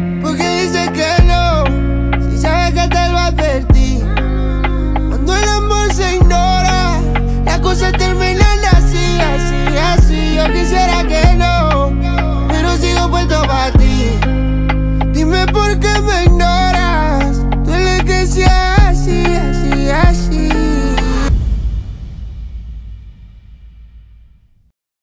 Bye.